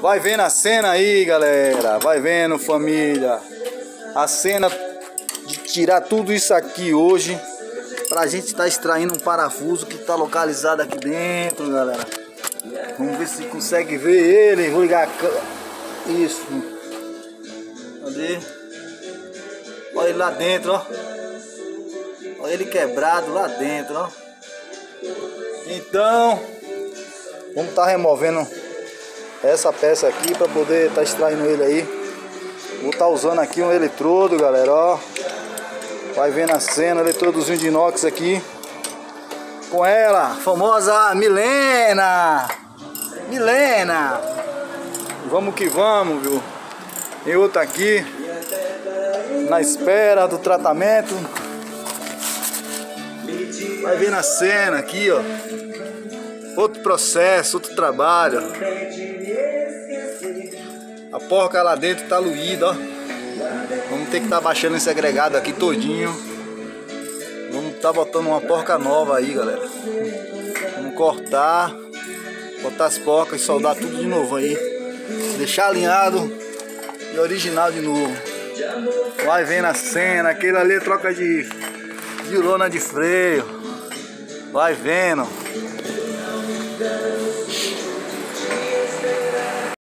Vai vendo a cena aí, galera. Vai vendo, família. A cena de tirar tudo isso aqui hoje. Pra gente estar tá extraindo um parafuso que tá localizado aqui dentro, galera. Vamos ver se consegue ver ele. Vou ligar a câmera. Isso. Cadê? Olha ele lá dentro, ó. Olha ele quebrado lá dentro, ó. Então, vamos estar tá removendo essa peça aqui para poder estar tá extraindo ele aí. Vou estar tá usando aqui um eletrodo, galera, ó. Vai vendo a cena, eletrodozinho de inox aqui. Com ela, famosa Milena. Milena. Vamos que vamos, viu? Tem outra aqui. Na espera do tratamento. Vai vendo a cena aqui, ó. Outro processo, outro trabalho. A porca lá dentro tá luída, ó. Vamos ter que estar tá baixando esse agregado aqui todinho. Vamos estar tá botando uma porca nova aí, galera. Vamos cortar, botar as porcas e soldar tudo de novo aí. Deixar alinhado e original de novo. Vai vendo a cena, aquele ali é troca de, de lona de freio. Vai vendo. Jesus.